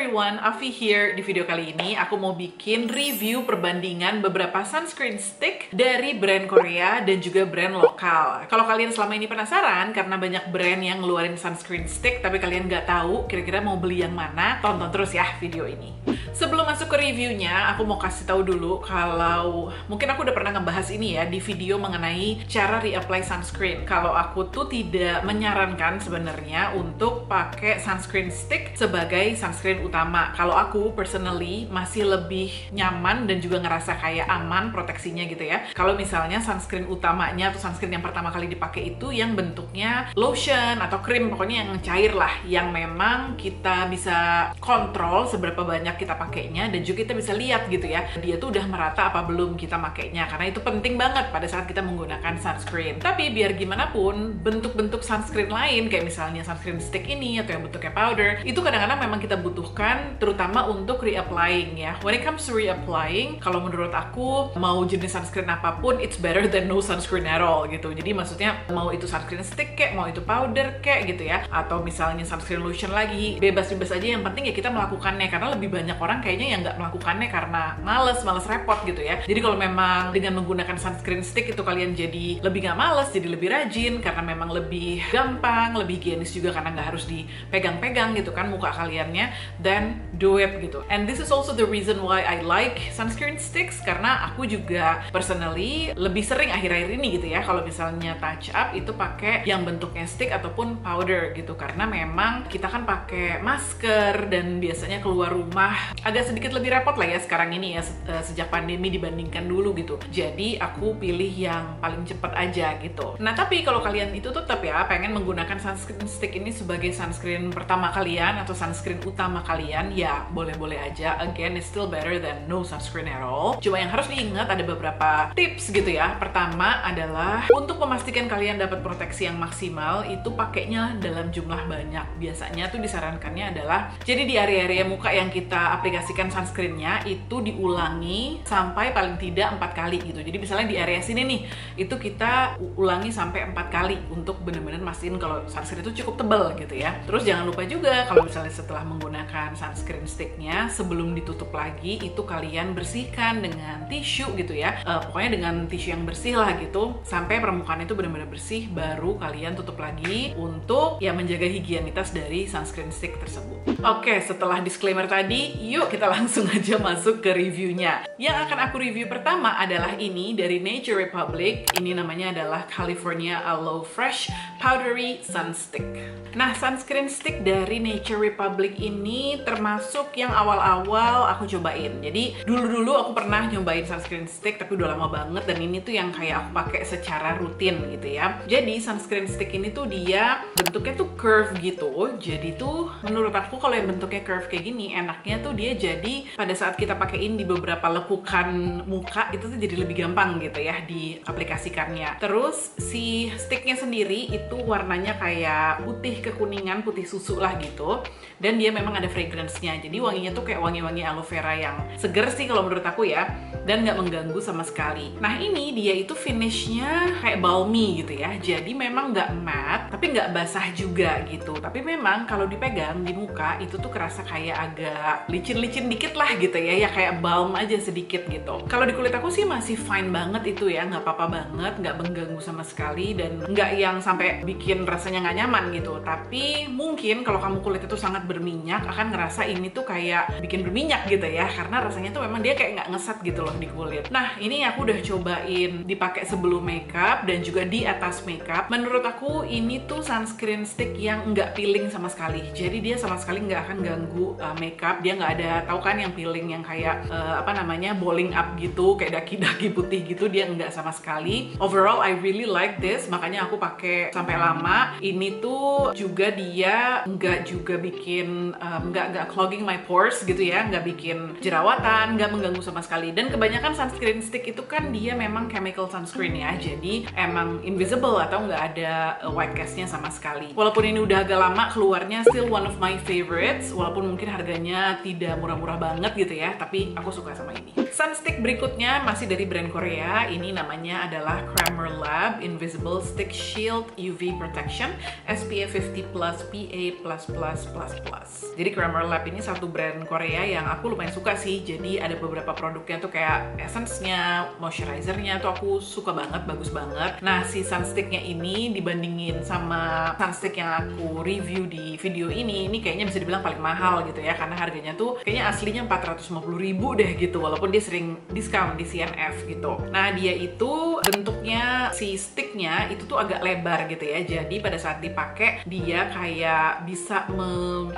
everyone, Afi here. Di video kali ini aku mau bikin review perbandingan beberapa sunscreen stick dari brand Korea dan juga brand lokal. Kalau kalian selama ini penasaran karena banyak brand yang ngeluarin sunscreen stick tapi kalian nggak tahu kira-kira mau beli yang mana, tonton terus ya video ini. Sebelum masuk ke reviewnya, aku mau kasih tahu dulu kalau mungkin aku udah pernah ngebahas ini ya di video mengenai cara reapply sunscreen. Kalau aku tuh tidak menyarankan sebenarnya untuk pakai sunscreen stick sebagai sunscreen utama. Kalau aku personally masih lebih nyaman dan juga ngerasa kayak aman proteksinya gitu ya. Kalau misalnya sunscreen utamanya atau sunscreen yang pertama kali dipakai itu yang bentuknya lotion atau krim pokoknya yang cair lah yang memang kita bisa kontrol seberapa banyak kita pakainya dan juga kita bisa lihat gitu ya dia tuh udah merata apa belum kita pakainya karena itu penting banget pada saat kita menggunakan sunscreen. Tapi biar gimana pun bentuk-bentuk sunscreen lain kayak misalnya sunscreen stick ini atau yang bentuknya powder itu kadang-kadang memang kita butuhkan terutama untuk reapplying ya. When it comes to reapplying, kalau menurut aku mau jenis sunscreen apa pun, it's better than no sunscreen at all gitu. Jadi maksudnya mau itu sunscreen stick kayak, mau itu powder kayak gitu ya, atau misalnya sunscreen lotion lagi, bebas-bebas aja. Yang penting ya kita melakukannya karena lebih banyak orang kayaknya yang nggak melakukannya karena males, males repot gitu ya. Jadi kalau memang dengan menggunakan sunscreen stick itu kalian jadi lebih nggak males, jadi lebih rajin karena memang lebih gampang, lebih higienis juga karena nggak harus dipegang-pegang gitu kan muka kaliannya, then do it gitu. And this is also the reason why I like sunscreen sticks karena aku juga personally lebih sering akhir-akhir ini gitu ya kalau misalnya touch up itu pakai yang bentuknya stick ataupun powder gitu karena memang kita kan pakai masker dan biasanya keluar rumah agak sedikit lebih repot lah ya sekarang ini ya eh, sejak pandemi dibandingkan dulu gitu. Jadi aku pilih yang paling cepat aja gitu. Nah tapi kalau kalian itu tetap ya pengen menggunakan sunscreen stick ini sebagai sunscreen pertama kalian atau sunscreen utama kalian ya boleh-boleh aja. Again it's still better than no sunscreen at all. Cuma yang harus diingat ada beberapa tips gitu ya. Pertama adalah untuk memastikan kalian dapat proteksi yang maksimal itu pakainya dalam jumlah banyak. Biasanya tuh disarankannya adalah jadi di area-area muka yang kita aplikasikan sunscreennya itu diulangi sampai paling tidak empat kali gitu. Jadi misalnya di area sini nih itu kita ulangi sampai empat kali untuk benar-benar mastiin kalau sunscreen itu cukup tebal gitu ya. Terus jangan lupa juga kalau misalnya setelah menggunakan sunscreen sticknya sebelum ditutup lagi itu kalian bersihkan dengan tisu gitu ya. Uh, pokoknya dengan tisu yang bersih lah gitu sampai permukaan itu benar-benar bersih baru kalian tutup lagi untuk ya menjaga higienitas dari sunscreen stick tersebut. Oke, setelah disclaimer tadi, yuk kita langsung aja masuk ke reviewnya. Yang akan aku review pertama adalah ini dari Nature Republic. Ini namanya adalah California Aloe Fresh Powdery Sun Stick. Nah, sunscreen stick dari Nature Republic ini termasuk yang awal-awal aku cobain. Jadi dulu-dulu aku pernah nyobain sunscreen stick tapi udah lama banget dan ini tuh yang kayak aku pakai secara rutin gitu ya. Jadi sunscreen stick ini tuh dia bentuknya tuh curve gitu. Jadi tuh menurut aku kalau yang bentuknya curve kayak gini enaknya tuh dia jadi pada saat kita pakaiin di beberapa lekukan muka itu tuh jadi lebih gampang gitu ya diaplikasikannya. Terus si sticknya sendiri itu warnanya kayak putih kekuningan, putih susu lah gitu. Dan dia memang ada fragrance-nya. Jadi wanginya tuh kayak wangi-wangi aloe vera yang seger sih kalau menurut aku ya. Dan nggak mengganggu sama sekali. Nah ini dia itu finishnya kayak balmy gitu ya. Jadi memang nggak matte, tapi nggak basah juga gitu. Tapi memang kalau dipegang di muka itu tuh kerasa kayak agak licin-licin dikit lah gitu ya. Ya kayak balm aja sedikit gitu. Kalau di kulit aku sih masih fine banget itu ya. Nggak apa-apa banget, nggak mengganggu sama sekali. Dan nggak yang sampai bikin rasanya nggak nyaman gitu. Tapi mungkin kalau kamu kulit itu sangat berminyak akan ngerasa ini tuh kayak bikin berminyak gitu ya. Karena rasanya tuh memang dia kayak nggak ngeset gitu loh di kulit. Nah ini aku udah cobain dipakai sebelum makeup dan juga di atas makeup. Menurut aku ini tuh sunscreen stick yang nggak peeling sama sekali. Jadi dia sama sekali nggak akan ganggu uh, makeup. Dia nggak ada tahu kan yang peeling yang kayak uh, apa namanya bowling up gitu, kayak daki-daki putih gitu. Dia nggak sama sekali. Overall I really like this. Makanya aku pakai sampai lama. Ini tuh juga dia nggak juga bikin um, nggak nggak clogging my pores gitu ya, nggak bikin jerawatan, nggak mengganggu sama sekali. Dan kebanyakan sunscreen stick itu kan dia memang chemical sunscreen ya, jadi emang invisible atau nggak ada uh, white castnya sama sekali. Walaupun ini udah agak lama keluarnya, still one of my favorites. Walaupun mungkin harganya tidak murah-murah banget gitu ya, tapi aku suka sama ini. Sunstick berikutnya masih dari brand Korea. Ini namanya adalah Kramer Lab Invisible Stick Shield UV Protection SPF 50 plus PA plus plus plus plus. Jadi Kramer Lab ini satu brand Korea yang aku lumayan suka sih. Jadi ada beberapa produknya tuh kayak essence-nya, moisturizer-nya tuh aku suka banget, bagus banget. Nah, si sunstick-nya ini dibandingin sama sunstick yang aku review di video ini, ini kayaknya bisa dibilang paling mahal gitu ya karena harganya tuh kayaknya aslinya 450 ribu deh gitu walaupun dia sering diskon di CNF gitu. Nah, dia itu bentuknya si sticknya itu tuh agak lebar gitu ya. Jadi pada saat dipakai dia kayak bisa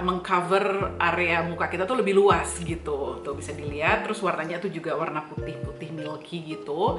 mengcover area muka kita tuh lebih luas gitu. Tuh bisa dilihat. Terus warnanya tuh juga warna putih-putih milky gitu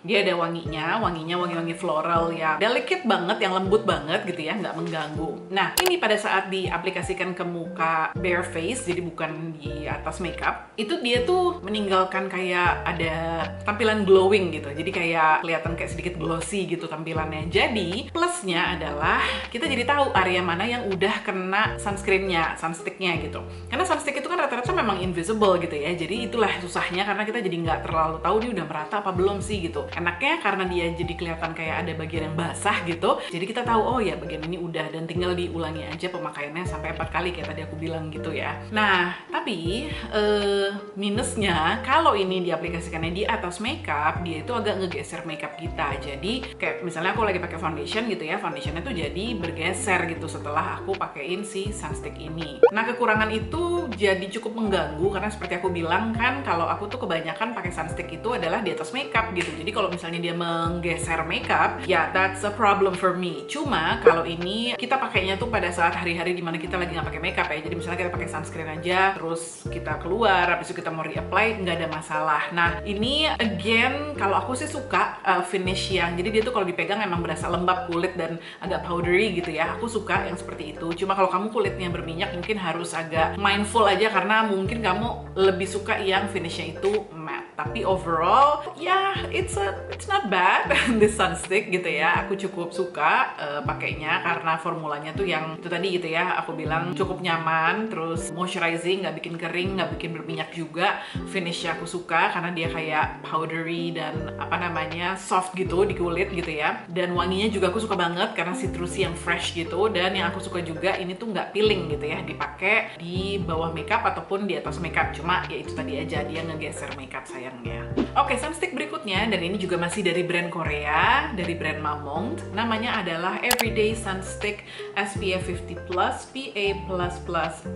dia ada wanginya, wanginya wangi-wangi floral yang delicate banget, yang lembut banget gitu ya, nggak mengganggu. Nah, ini pada saat diaplikasikan ke muka bare face, jadi bukan di atas makeup, itu dia tuh meninggalkan kayak ada tampilan glowing gitu. Jadi kayak kelihatan kayak sedikit glossy gitu tampilannya. Jadi, plusnya adalah kita jadi tahu area mana yang udah kena sunscreennya, sunsticknya gitu. Karena sunstick itu kan rata-rata memang invisible gitu ya. Jadi itulah susahnya karena kita jadi nggak terlalu tahu nih udah merata apa belum sih gitu enaknya karena dia jadi kelihatan kayak ada bagian yang basah gitu jadi kita tahu oh ya bagian ini udah dan tinggal diulangi aja pemakaiannya sampai empat kali kayak tadi aku bilang gitu ya. Nah tapi uh, minusnya kalau ini diaplikasikannya di atas makeup dia itu agak ngegeser makeup kita. Jadi kayak misalnya aku lagi pakai foundation gitu ya foundationnya tuh jadi bergeser gitu setelah aku pakein si sunstick ini. Nah kekurangan itu jadi cukup mengganggu karena seperti aku bilang kan kalau aku tuh kebanyakan pakai sunstick itu adalah di atas makeup gitu. Jadi kalau misalnya dia menggeser makeup, ya that's a problem for me. Cuma kalau ini kita pakainya tuh pada saat hari-hari di mana kita lagi nggak pakai makeup ya. Jadi misalnya kita pakai sunscreen aja, terus kita keluar, habis itu kita mau reapply, nggak ada masalah. Nah ini again kalau aku sih suka uh, finish yang jadi dia tuh kalau dipegang emang berasa lembab kulit dan agak powdery gitu ya. Aku suka yang seperti itu. Cuma kalau kamu kulitnya berminyak mungkin harus agak mindful aja karena mungkin kamu lebih suka yang finishnya itu matte. Tapi overall, ya yeah, it's a it's not bad. This sunstick gitu ya aku cukup suka uh, pakainya. Karena formulanya tuh yang itu tadi gitu ya aku bilang cukup nyaman terus moisturizing nggak bikin kering nggak bikin berminyak juga. Finishnya aku suka karena dia kayak powdery dan apa namanya soft gitu di kulit gitu ya. Dan wanginya juga aku suka banget karena citrusy yang fresh gitu. Dan yang aku suka juga ini tuh nggak peeling gitu ya dipakai di bawah makeup ataupun di atas makeup. Cuma ya itu tadi aja dia ngegeser makeup căn nhà oke okay, sunstick berikutnya dan ini juga masih dari brand Korea, dari brand Mamong. Namanya adalah Everyday Sunstick SPF 50 Plus PA+++++.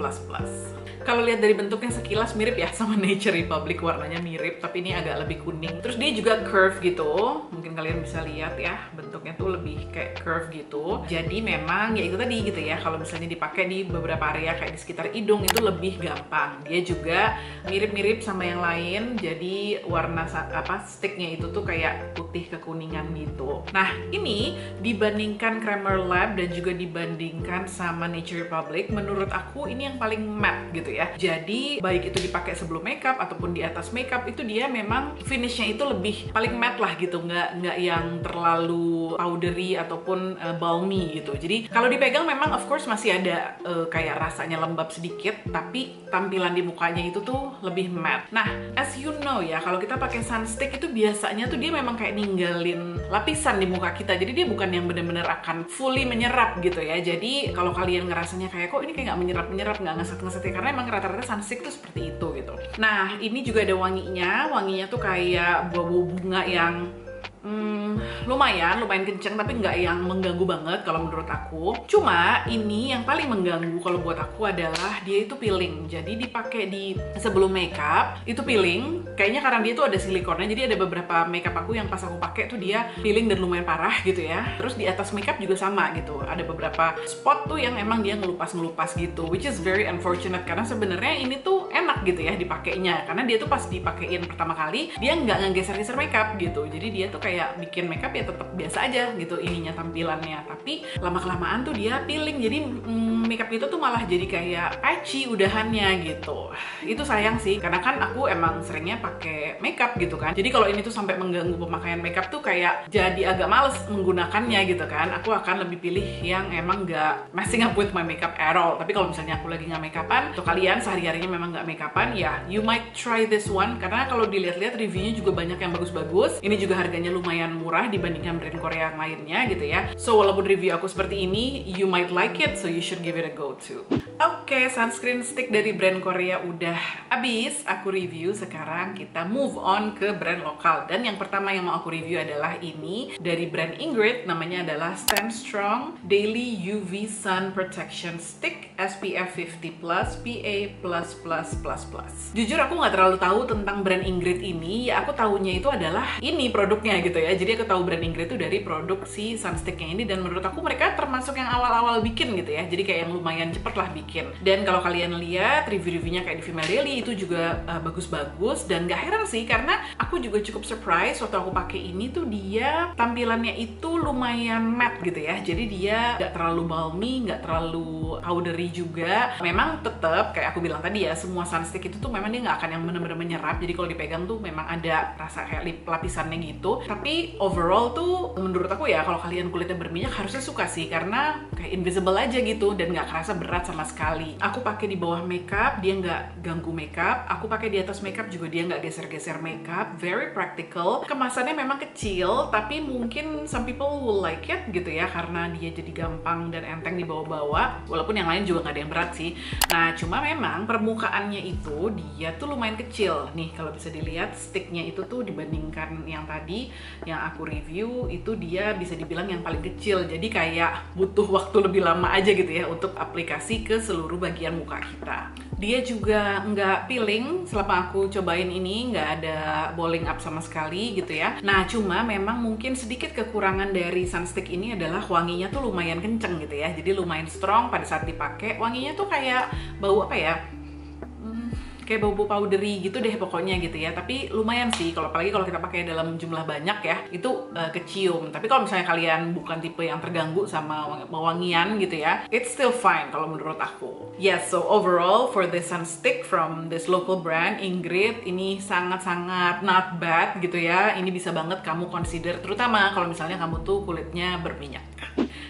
Kalau lihat dari bentuknya sekilas mirip ya sama Nature Republic, warnanya mirip, tapi ini agak lebih kuning. Terus dia juga curve gitu, mungkin kalian bisa lihat ya, bentuknya tuh lebih kayak curve gitu. Jadi memang ya itu tadi gitu ya, kalau misalnya dipakai di beberapa area kayak di sekitar hidung itu lebih gampang. Dia juga mirip-mirip sama yang lain, jadi warna apa sticknya itu tuh kayak putih kekuningan gitu. Nah, ini dibandingkan Kramer Lab dan juga dibandingkan sama Nature Republic, menurut aku ini yang paling matte gitu ya. Jadi, baik itu dipakai sebelum makeup ataupun di atas makeup itu dia memang finishnya itu lebih paling matte lah gitu, nggak nggak yang terlalu powdery ataupun uh, balmy gitu. Jadi, kalau dipegang memang of course masih ada uh, kayak rasanya lembab sedikit, tapi tampilan di mukanya itu tuh lebih matte. Nah, as you know ya, kalau kita pakai sunstick itu biasanya tuh dia memang kayak ninggalin lapisan di muka kita. Jadi dia bukan yang bener-bener akan fully menyerap gitu ya. Jadi kalau kalian ngerasanya kayak kok ini kayak nggak menyerap menyerap nggak ngeset ngeset ya? Karena emang rata-rata sunstick tuh seperti itu gitu. Nah ini juga ada wanginya. Wanginya tuh kayak buah-buah bunga yang Hmm, lumayan, lumayan kenceng tapi nggak yang mengganggu banget kalau menurut aku. Cuma ini yang paling mengganggu kalau buat aku adalah dia itu peeling. Jadi dipakai di sebelum makeup itu peeling. Kayaknya karena dia tuh ada silikonnya, jadi ada beberapa makeup aku yang pas aku pakai tuh dia peeling dan lumayan parah gitu ya. Terus di atas makeup juga sama gitu. Ada beberapa spot tuh yang emang dia ngelupas-ngelupas gitu, which is very unfortunate karena sebenarnya ini tuh enak gitu ya dipakainya. Karena dia tuh pas dipakein pertama kali dia nggak ngegeser-geser makeup gitu. Jadi dia tuh kayak kayak bikin makeup ya tetap biasa aja gitu ininya tampilannya. Tapi lama kelamaan tuh dia peeling jadi mm, makeup itu tuh malah jadi kayak patchy udahannya gitu. Itu sayang sih karena kan aku emang seringnya pakai makeup gitu kan. Jadi kalau ini tuh sampai mengganggu pemakaian makeup tuh kayak jadi agak males menggunakannya gitu kan. Aku akan lebih pilih yang emang nggak messing up with my makeup at all. Tapi kalau misalnya aku lagi nggak makeupan atau kalian sehari-harinya memang nggak makeupan ya you might try this one. Karena kalau dilihat-lihat reviewnya juga banyak yang bagus-bagus. Ini juga harganya lumayan murah dibandingkan brand Korea yang lainnya gitu ya. So walaupun review aku seperti ini you might like it so you should give it a go too. Oke okay, sunscreen stick dari brand Korea udah habis. Aku review sekarang kita move on ke brand lokal. Dan yang pertama yang mau aku review adalah ini dari brand Ingrid namanya adalah Stand Strong Daily UV Sun Protection Stick SPF 50 PA+++++. Jujur aku nggak terlalu tahu tentang brand Ingrid ini, ya aku tahunya itu adalah ini produknya gitu ya. Jadi aku tahu brand Ingrid itu dari produk si sunsticknya ini dan menurut aku mereka termasuk yang awal-awal bikin gitu ya. Jadi kayak yang lumayan cepet lah bikin. Dan kalau kalian lihat review-reviewnya kayak di Female Daily itu juga uh, bagus-bagus dan gak heran sih karena aku juga cukup surprise waktu aku pakai ini tuh dia tampilannya itu lumayan matte gitu ya. Jadi dia gak terlalu balmy, gak terlalu powdery juga. Memang tetap kayak aku bilang tadi ya semua sunstick itu tuh memang dia nggak akan yang bener-bener menyerap. Jadi kalau dipegang tuh memang ada rasa kayak lip lapisannya gitu. Tapi overall tuh menurut aku ya kalau kalian kulitnya berminyak harusnya suka sih. Karena kayak invisible aja gitu dan nggak kerasa berat sama sekali. Aku pakai di bawah makeup dia nggak ganggu makeup. Aku pakai di atas makeup juga dia nggak geser-geser makeup. Very practical. Kemasannya memang kecil tapi mungkin some people will like it gitu ya karena dia jadi gampang dan enteng dibawa-bawa walaupun yang lain juga nggak ada yang berat sih. Nah cuma memang permukaannya itu dia tuh lumayan kecil. Nih kalau bisa dilihat sticknya itu tuh dibandingkan yang tadi yang aku review itu dia bisa dibilang yang paling kecil. Jadi kayak butuh waktu lebih lama aja gitu ya untuk aplikasi ke seluruh bagian muka kita. Dia juga nggak peeling selama aku cobain ini nggak ada bowling up sama sekali gitu ya. Nah cuma memang mungkin sedikit kekurangan dari sunstick ini adalah wanginya tuh lumayan kenceng gitu ya. Jadi lumayan strong pada saat dipakai wanginya tuh kayak bau apa ya? Kayak bau-bau powdery gitu deh pokoknya gitu ya. Tapi lumayan sih kalau apalagi kalau kita pakai dalam jumlah banyak ya itu uh, kecium. Tapi kalau misalnya kalian bukan tipe yang terganggu sama wangian gitu ya it's still fine kalau menurut aku. Yes so overall for this sunstick from this local brand Ingrid ini sangat-sangat not bad gitu ya. Ini bisa banget kamu consider terutama kalau misalnya kamu tuh kulitnya berminyak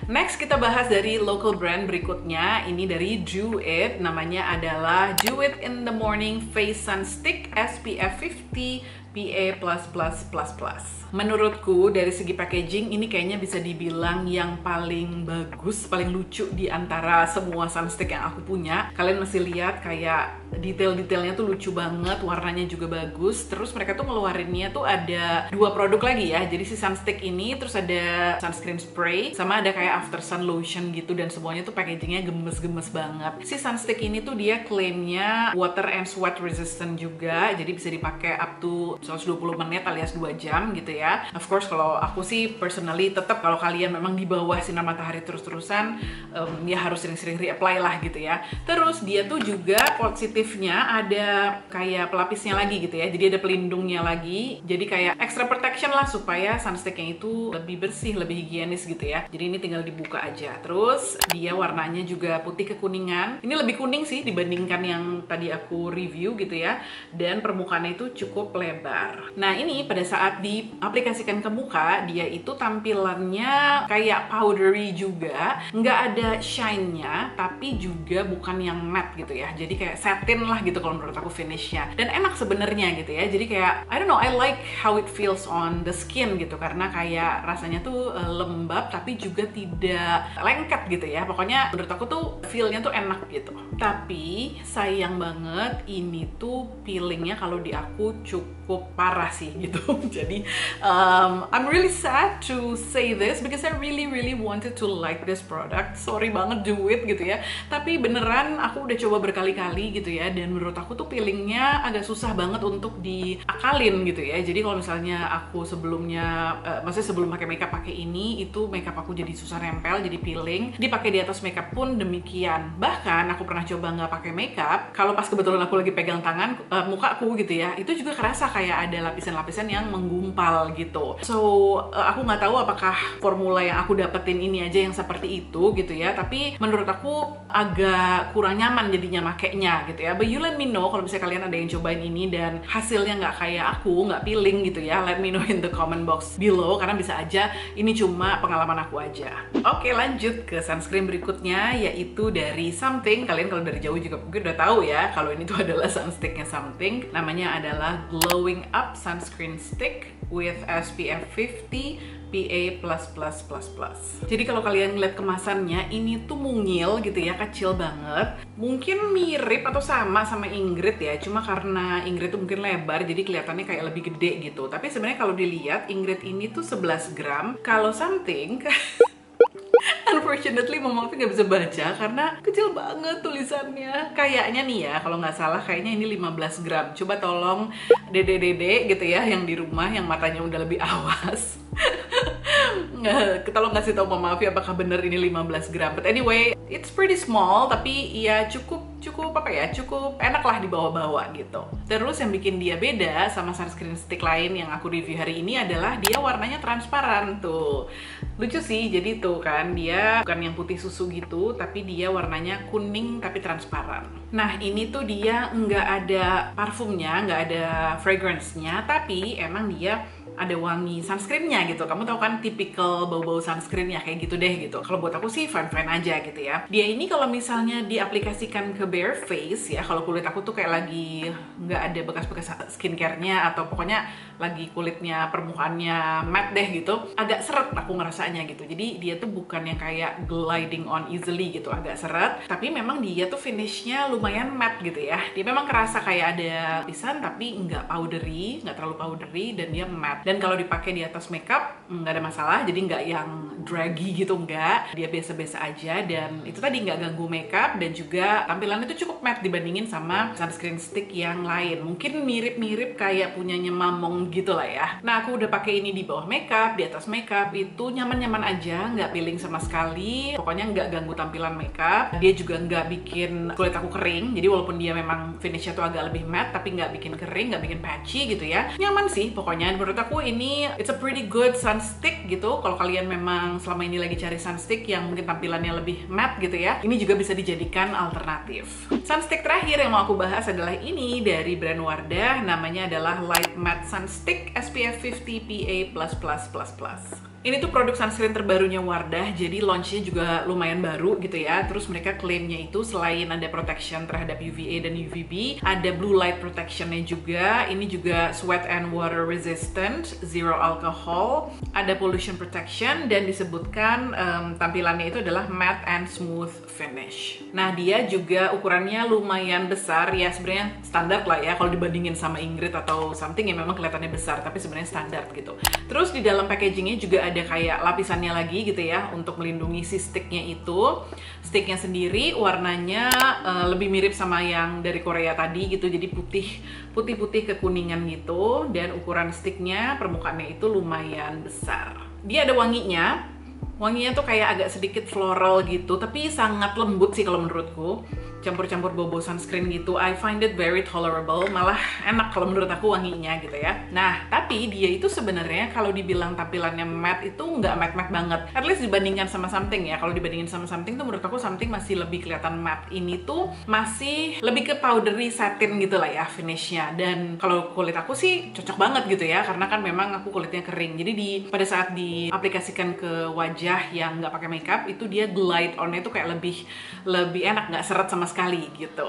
Next kita bahas dari local brand berikutnya. Ini dari Do It. Namanya adalah Do It in the Morning Face Sun Stick SPF 50 PA++++. Menurutku dari segi packaging ini kayaknya bisa dibilang yang paling bagus, paling lucu di antara semua sunstick yang aku punya. Kalian masih lihat kayak detail-detailnya tuh lucu banget, warnanya juga bagus. Terus mereka tuh ngeluarinnya tuh ada dua produk lagi ya. Jadi si sunstick ini terus ada sunscreen spray sama ada kayak after sun lotion gitu dan semuanya tuh packagingnya gemes-gemes banget. Si sunstick ini tuh dia klaimnya water and sweat resistant juga, jadi bisa dipakai up to 120 menit alias 2 jam gitu ya. Of course kalau aku sih personally tetap kalau kalian memang di bawah sinar matahari terus-terusan um, ya harus sering-sering reapply lah gitu ya. Terus dia tuh juga positifnya ada kayak pelapisnya lagi gitu ya. Jadi ada pelindungnya lagi. Jadi kayak extra protection lah supaya sunsticknya itu lebih bersih, lebih higienis gitu ya. Jadi ini tinggal dibuka aja. Terus dia warnanya juga putih kekuningan. Ini lebih kuning sih dibandingkan yang tadi aku review gitu ya. Dan permukaannya itu cukup lebar. Nah ini pada saat diaplikasikan ke muka, dia itu tampilannya kayak powdery juga, nggak ada shine-nya, tapi juga bukan yang matte gitu ya. Jadi kayak satin lah gitu kalau menurut aku finishnya. Dan enak sebenarnya gitu ya. Jadi kayak I don't know, I like how it feels on the skin gitu karena kayak rasanya tuh uh, lembab tapi juga tidak lengket gitu ya. Pokoknya menurut aku tuh feel-nya tuh enak gitu. Tapi sayang banget ini tuh peelingnya kalau di aku cukup parah sih gitu. Jadi um, I'm really sad to say this because I really really wanted to like this product. Sorry banget do it gitu ya. Tapi beneran aku udah coba berkali-kali gitu ya dan menurut aku tuh peelingnya agak susah banget untuk diakalin gitu ya. Jadi kalau misalnya aku sebelumnya uh, maksudnya sebelum pakai makeup pakai ini itu makeup aku jadi susah nempel jadi peeling. Dipakai di atas makeup pun demikian. Bahkan aku pernah coba nggak pakai makeup kalau pas kebetulan aku lagi pegang tangan uh, mukaku gitu ya. Itu juga kerasa kayak ada lapisan-lapisan yang menggumpal gitu. So uh, aku nggak tahu apakah formula yang aku dapetin ini aja yang seperti itu gitu ya. Tapi menurut aku agak kurang nyaman jadinya makainya gitu ya. But you let me know kalau misalnya kalian ada yang cobain ini dan hasilnya nggak kayak aku, nggak feeling gitu ya. Let me know in the comment box below karena bisa aja ini cuma pengalaman aku aja. Oke lanjut ke sunscreen berikutnya yaitu dari Something. Kalian kalau dari jauh juga mungkin udah tahu ya kalau ini tuh adalah sunsticknya Something. Namanya adalah Glowing Up Sunscreen Stick with SPF 50 PA+++++. Jadi kalau kalian lihat kemasannya, ini tuh mungil gitu ya, kecil banget. Mungkin mirip atau sama sama Ingrid ya, cuma karena Ingrid tuh mungkin lebar, jadi kelihatannya kayak lebih gede gitu. Tapi sebenarnya kalau dilihat, Ingrid ini tuh 11 gram. Kalau something, Unfortunately Mama Ovi nggak bisa baca karena kecil banget tulisannya. Kayaknya nih ya, kalau nggak salah kayaknya ini 15 gram. Coba tolong dede-dede gitu ya yang di rumah yang matanya udah lebih awas. tolong kasih tahu Mama Afi apakah bener ini 15 gram. But anyway, it's pretty small tapi ya cukup cukup apa ya cukup enak lah dibawa-bawa gitu. Terus yang bikin dia beda sama sunscreen stick lain yang aku review hari ini adalah dia warnanya transparan tuh. Lucu sih, jadi tuh kan dia bukan yang putih susu gitu, tapi dia warnanya kuning tapi transparan. Nah ini tuh dia nggak ada parfumnya, nggak ada fragrance-nya, tapi emang dia ada wangi sunscreennya gitu. Kamu tahu kan tipikal bau-bau sunscreen ya kayak gitu deh gitu. Kalau buat aku sih fine-fine aja gitu ya. Dia ini kalau misalnya diaplikasikan ke bare face ya, kalau kulit aku tuh kayak lagi nggak ada bekas-bekas skincare-nya atau pokoknya lagi kulitnya permukaannya matte deh gitu, agak seret aku ngerasanya gitu. Jadi dia tuh bukan yang kayak gliding on easily gitu, agak seret. Tapi memang dia tuh finishnya lumayan matte gitu ya. Dia memang kerasa kayak ada lapisan tapi nggak powdery, nggak terlalu powdery dan dia matte dan kalau dipakai di atas makeup nggak ada masalah jadi nggak yang draggy gitu nggak. Dia biasa-biasa aja dan itu tadi nggak ganggu makeup dan juga tampilannya itu cukup matte dibandingin sama sunscreen stick yang lain. Mungkin mirip-mirip kayak punyanya Mamong gitu lah ya. Nah aku udah pakai ini di bawah makeup di atas makeup itu nyaman-nyaman aja nggak peeling sama sekali. Pokoknya nggak ganggu tampilan makeup. Dia juga nggak bikin kulit aku kering jadi walaupun dia memang finishnya tuh agak lebih matte tapi nggak bikin kering nggak bikin patchy gitu ya. Nyaman sih pokoknya. Menurut aku ini it's a pretty good sunstick gitu. Kalau kalian memang selama ini lagi cari sunstick yang mungkin tampilannya lebih matte gitu ya, ini juga bisa dijadikan alternatif. Sunstick terakhir yang mau aku bahas adalah ini dari brand Wardah, namanya adalah Light Matte Sunstick SPF 50 PA++++. Ini tuh produk sunscreen terbarunya Wardah, jadi launchnya juga lumayan baru gitu ya. Terus mereka klaimnya itu selain ada protection terhadap UVA dan UVB, ada blue light protectionnya juga. Ini juga sweat and water resistant, zero alcohol, ada pollution protection, dan disebutkan um, tampilannya itu adalah matte and smooth finish. Nah dia juga ukurannya lumayan besar ya, sebenarnya standar lah ya kalau dibandingin sama Ingrid atau something yang memang kelihatannya besar, tapi sebenarnya standar gitu. Terus di dalam packagingnya juga ada ada kayak lapisannya lagi gitu ya untuk melindungi si sticknya itu. Sticknya sendiri warnanya uh, lebih mirip sama yang dari Korea tadi gitu jadi putih putih putih kekuningan gitu dan ukuran sticknya permukaannya itu lumayan besar. Dia ada wanginya wanginya tuh kayak agak sedikit floral gitu tapi sangat lembut sih kalau menurutku. Campur-campur bobo sunscreen gitu I find it very tolerable. Malah enak kalau menurut aku wanginya gitu ya. Nah tapi dia itu sebenarnya kalau dibilang tampilannya matte itu nggak matte-matte banget. At least dibandingkan sama something ya. Kalau dibandingin sama something tuh menurut aku something masih lebih kelihatan matte. Ini tuh masih lebih ke powdery satin gitu lah ya finishnya. Dan kalau kulit aku sih cocok banget gitu ya karena kan memang aku kulitnya kering. Jadi di pada saat diaplikasikan ke wajah yang nggak pakai makeup itu dia glide onnya tuh kayak lebih lebih enak nggak seret sama sekali gitu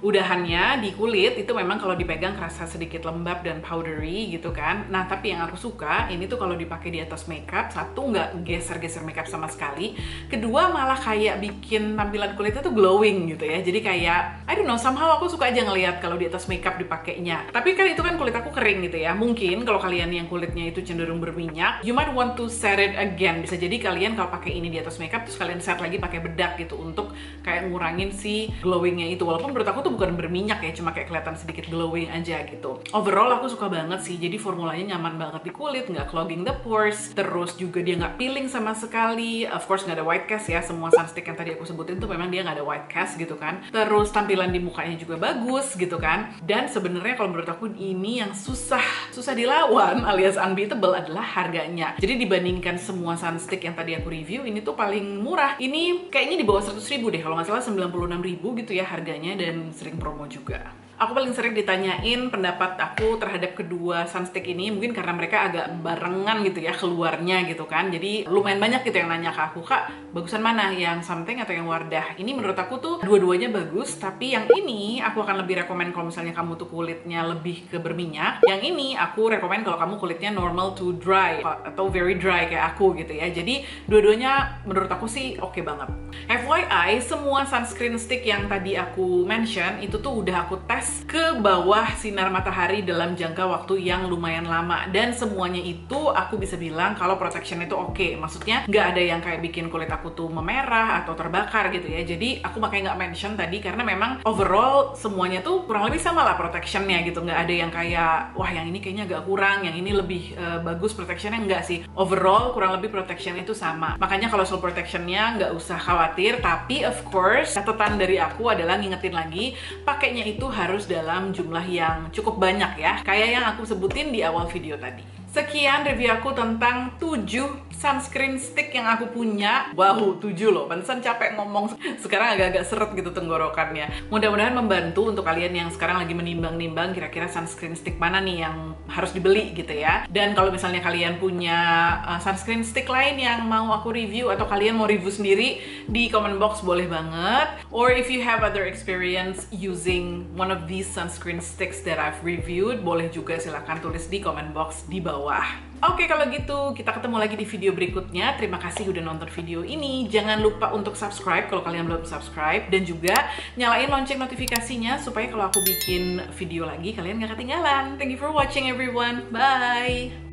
udahannya di kulit itu memang kalau dipegang kerasa sedikit lembab dan powdery gitu kan. Nah tapi yang aku suka ini tuh kalau dipakai di atas makeup satu nggak geser-geser makeup sama sekali. Kedua malah kayak bikin tampilan kulitnya tuh glowing gitu ya. Jadi kayak I don't know somehow aku suka aja ngelihat kalau di atas makeup dipakainya. Tapi kan itu kan kulit aku kering gitu ya. Mungkin kalau kalian yang kulitnya itu cenderung berminyak you might want to set it again. Bisa jadi kalian kalau pakai ini di atas makeup terus kalian set lagi pakai bedak gitu untuk kayak ngurangin si glowingnya itu. Walaupun menurut aku tuh tuh bukan berminyak ya, cuma kayak kelihatan sedikit glowing aja gitu. Overall aku suka banget sih, jadi formulanya nyaman banget di kulit, nggak clogging the pores, terus juga dia nggak peeling sama sekali. Of course nggak ada white cast ya, semua sunstick yang tadi aku sebutin tuh memang dia nggak ada white cast gitu kan. Terus tampilan di mukanya juga bagus gitu kan. Dan sebenarnya kalau menurut aku ini yang susah susah dilawan alias unbeatable adalah harganya. Jadi dibandingkan semua sunstick yang tadi aku review, ini tuh paling murah. Ini kayaknya di bawah 100 ribu deh, kalau nggak salah 96 ribu gitu ya harganya dan sering promo juga aku paling sering ditanyain pendapat aku terhadap kedua sunstick ini mungkin karena mereka agak barengan gitu ya keluarnya gitu kan. Jadi lumayan banyak gitu yang nanya ke aku kak bagusan mana? Yang something atau yang Wardah? Ini menurut aku tuh dua-duanya bagus tapi yang ini aku akan lebih rekomend kalau misalnya kamu tuh kulitnya lebih ke berminyak. Yang ini aku rekomend kalau kamu kulitnya normal to dry atau very dry kayak aku gitu ya. Jadi dua-duanya menurut aku sih oke okay banget FYI semua sunscreen stick yang tadi aku mention itu tuh udah aku tes ke bawah sinar matahari dalam jangka waktu yang lumayan lama. Dan semuanya itu aku bisa bilang kalau protection itu oke. Okay. maksudnya nggak ada yang kayak bikin kulit aku tuh memerah atau terbakar gitu ya. Jadi aku makanya nggak mention tadi karena memang overall semuanya tuh kurang lebih sama lah protectionnya gitu. Nggak ada yang kayak wah yang ini kayaknya agak kurang yang ini lebih uh, bagus protectionnya. Nggak sih. Overall kurang lebih protection itu sama. Makanya kalau soal protectionnya nggak usah khawatir. Tapi of course catatan dari aku adalah ngingetin lagi pakainya itu harus harus dalam jumlah yang cukup banyak ya. Kayak yang aku sebutin di awal video tadi. Sekian review aku tentang 7 sunscreen stick yang aku punya. Wow, 7 loh. Pantesan capek ngomong. Sekarang agak-agak seret gitu tenggorokannya. Mudah-mudahan membantu untuk kalian yang sekarang lagi menimbang-nimbang kira-kira sunscreen stick mana nih yang harus dibeli gitu ya. Dan kalau misalnya kalian punya uh, sunscreen stick lain yang mau aku review atau kalian mau review sendiri di comment box boleh banget. Or if you have other experience using one of these sunscreen sticks that I've reviewed, boleh juga silahkan tulis di comment box di bawah. Oke kalau gitu kita ketemu lagi di video berikutnya. Terima kasih udah nonton video ini. Jangan lupa untuk subscribe kalau kalian belum subscribe dan juga nyalain lonceng notifikasinya supaya kalau aku bikin video lagi kalian gak ketinggalan. Thank you for watching everyone. Bye.